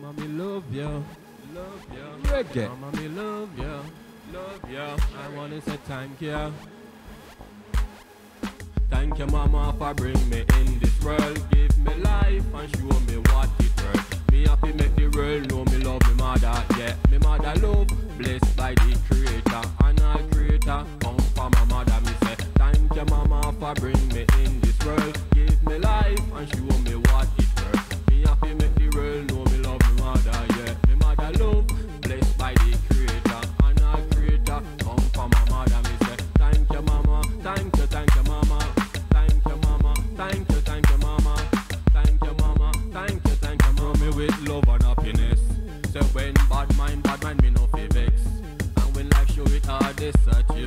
Mama, me love you, love you. Reggae. Mama, me love you, love you. I wanna say thank you. Thank you, Mama, for bring me in this world. Give me life and show me what it worth. Me happy make the world know me love me mother. Yeah, me mother love, blessed by the Creator. And our Creator come from my mother. Me say thank you, Mama, for bring me in this world. With love and happiness. So when bad mind, bad mind, me no fi vex. And when life show it hard, they search you.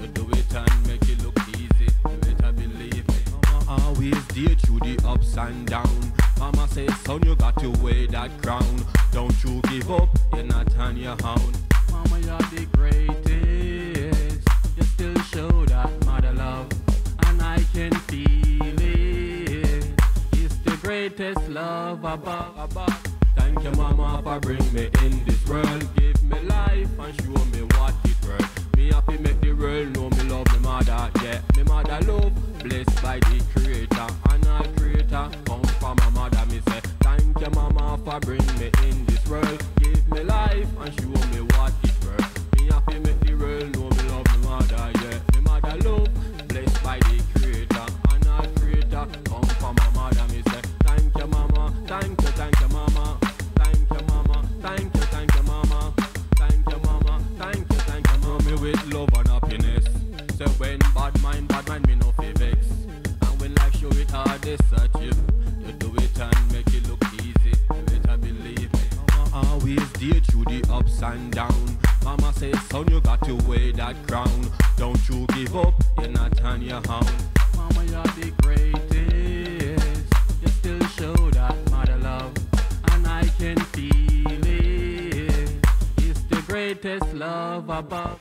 You do it and make it look easy. You better believe me. Mama always dear through the ups and down. Mama say, son, you got to wear that crown. Don't you give up, you're not on your own. Mama, you're the greatest. Greatest love above, above. Thank you, Mama, for bring me in this world. Give me life and show me what it worth. Me happy make the world know me love me mother. Yeah, me mother love, blessed by the Creator. And our Creator come from my mother. Me say, thank you, Mama, for bring me in this world. Give me life and show me what they search you. You do it and make it look easy. Better believe me. Mama always dear through the ups and down. Mama says, son, you got to wear that crown. Don't you give up, you're not on your own. Mama, you're the greatest. You still show that mother love, and I can feel it. It's the greatest love above.